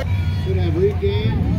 Should have regained.